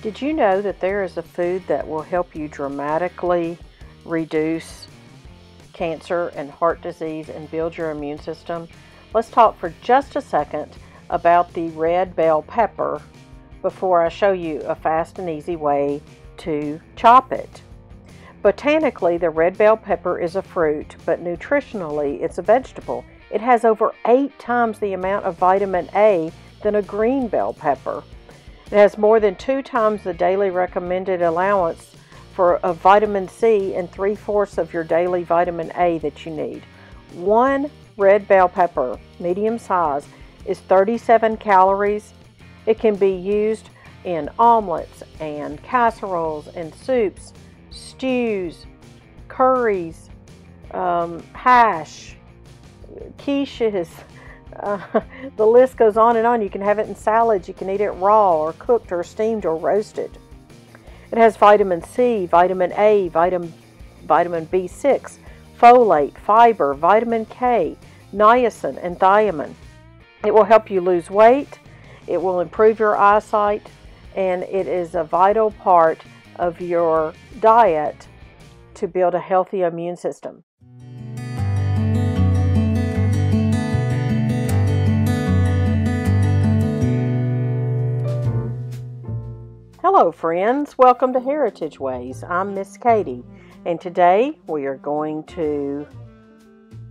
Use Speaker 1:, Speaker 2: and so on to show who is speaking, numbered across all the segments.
Speaker 1: Did you know that there is a food that will help you dramatically reduce cancer and heart disease and build your immune system? Let's talk for just a second about the red bell pepper before I show you a fast and easy way to chop it. Botanically, the red bell pepper is a fruit, but nutritionally, it's a vegetable. It has over eight times the amount of vitamin A than a green bell pepper. It has more than two times the daily recommended allowance for of vitamin C and three fourths of your daily vitamin A that you need. One red bell pepper, medium size, is 37 calories. It can be used in omelets and casseroles and soups, stews, curries, um, hash, quiches, the list goes on and on. You can have it in salads. You can eat it raw or cooked or steamed or roasted. It has vitamin C, vitamin A, vitamin, vitamin B6, folate, fiber, vitamin K, niacin, and thiamine. It will help you lose weight. It will improve your eyesight. And it is a vital part of your diet to build a healthy immune system. Hello, friends. Welcome to Heritage Ways. I'm Miss Katie, and today we are going to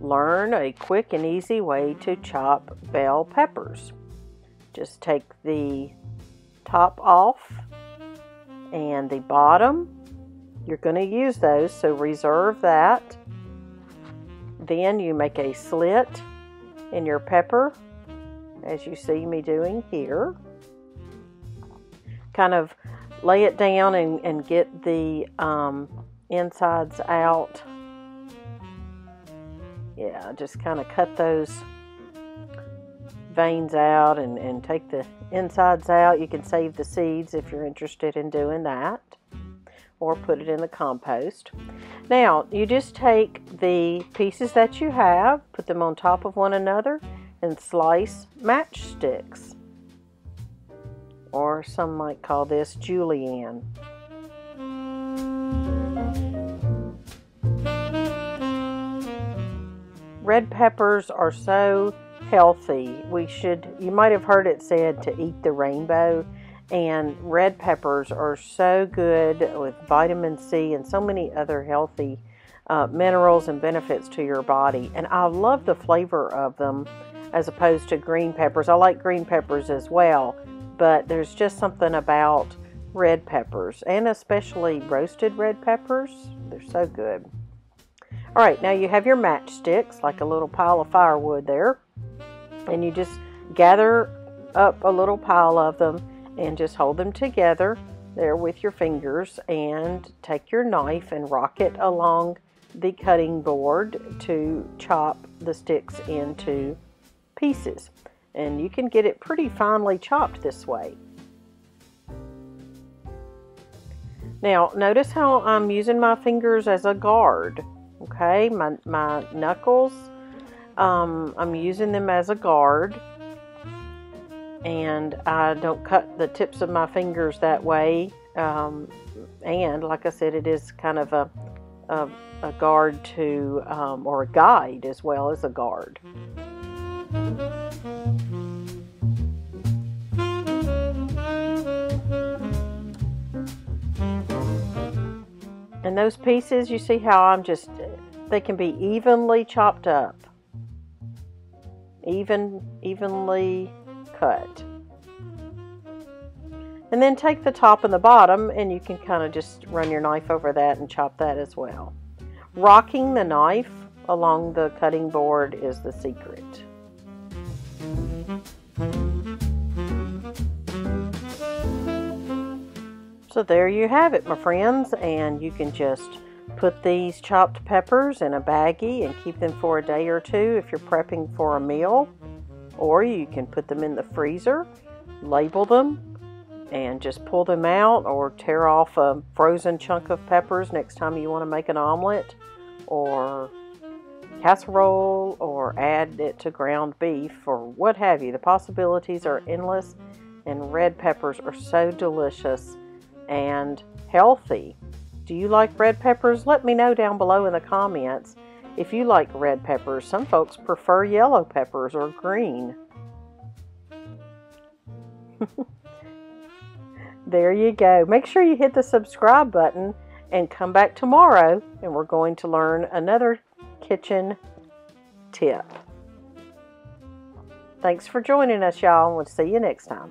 Speaker 1: learn a quick and easy way to chop bell peppers. Just take the top off and the bottom. You're going to use those, so reserve that. Then you make a slit in your pepper, as you see me doing here kind of lay it down and, and get the um, insides out. Yeah, just kind of cut those veins out and, and take the insides out. You can save the seeds if you're interested in doing that or put it in the compost. Now, you just take the pieces that you have, put them on top of one another, and slice matchsticks or some might call this julienne. Red peppers are so healthy. We should, you might have heard it said to eat the rainbow. And red peppers are so good with vitamin C and so many other healthy uh, minerals and benefits to your body. And I love the flavor of them as opposed to green peppers. I like green peppers as well, but there's just something about red peppers and especially roasted red peppers. They're so good. All right, now you have your matchsticks, like a little pile of firewood there, and you just gather up a little pile of them and just hold them together there with your fingers and take your knife and rock it along the cutting board to chop the sticks into pieces and you can get it pretty finely chopped this way. Now, notice how I'm using my fingers as a guard, okay? My, my knuckles, um, I'm using them as a guard, and I don't cut the tips of my fingers that way. Um, and like I said, it is kind of a, a, a guard to, um, or a guide as well as a guard. And those pieces, you see how I'm just, they can be evenly chopped up. Even, evenly cut. And then take the top and the bottom and you can kind of just run your knife over that and chop that as well. Rocking the knife along the cutting board is the secret. So there you have it, my friends, and you can just put these chopped peppers in a baggie and keep them for a day or two if you're prepping for a meal, or you can put them in the freezer, label them, and just pull them out or tear off a frozen chunk of peppers next time you want to make an omelet or casserole or add it to ground beef or what have you. The possibilities are endless, and red peppers are so delicious and healthy. Do you like red peppers? Let me know down below in the comments if you like red peppers. Some folks prefer yellow peppers or green. there you go. Make sure you hit the subscribe button and come back tomorrow and we're going to learn another kitchen tip. Thanks for joining us, y'all, and we'll see you next time.